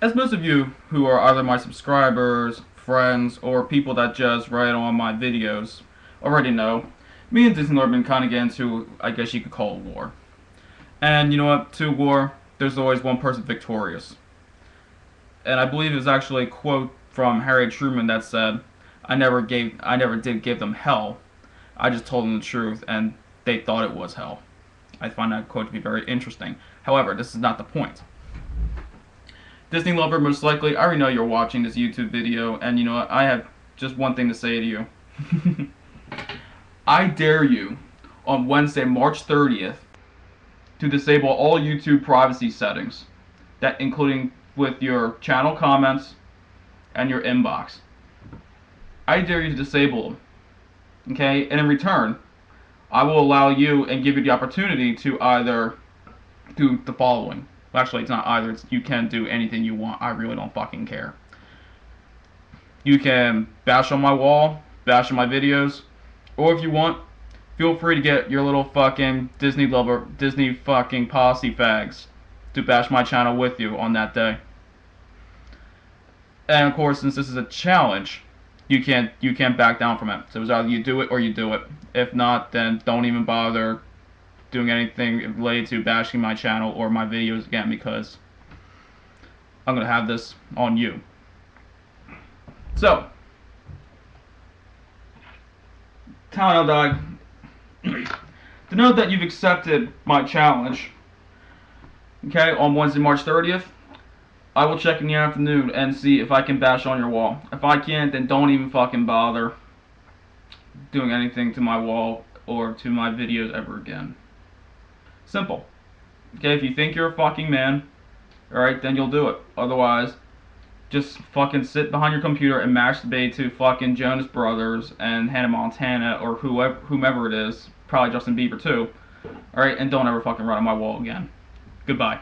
as most of you who are either my subscribers, friends, or people that just write on my videos already know, me and Disney lover have been kind of getting into, I guess you could call a war. And you know what? To war, there's always one person victorious. And I believe it was actually a quote from Harry Truman that said, "I never gave, I never did give them hell. I just told them the truth, and they thought it was hell." I find that quote to be very interesting. However, this is not the point. Disney lover, most likely, I already know you're watching this YouTube video, and you know what? I have just one thing to say to you. I dare you on Wednesday, March 30th, to disable all YouTube privacy settings, that including with your channel comments and your inbox. I dare you to disable them. Okay, and in return, I will allow you and give you the opportunity to either do the following. Well, actually, it's not either. It's you can do anything you want. I really don't fucking care. You can bash on my wall, bash on my videos, or if you want, feel free to get your little fucking Disney lover, Disney fucking posse fags to bash my channel with you on that day. And of course, since this is a challenge, you can't you can't back down from it. So it's either you do it or you do it. If not, then don't even bother doing anything related to bashing my channel or my videos again because I'm gonna have this on you. So, Town Dog, to know that you've accepted my challenge, okay, on Wednesday, March 30th, I will check in the afternoon and see if I can bash on your wall. If I can't, then don't even fucking bother doing anything to my wall or to my videos ever again. Simple. Okay, if you think you're a fucking man, alright, then you'll do it. Otherwise, just fucking sit behind your computer and masturbate to fucking Jonas Brothers and Hannah Montana or whoever, whomever it is, probably Justin Bieber too. Alright, and don't ever fucking run on my wall again. Goodbye.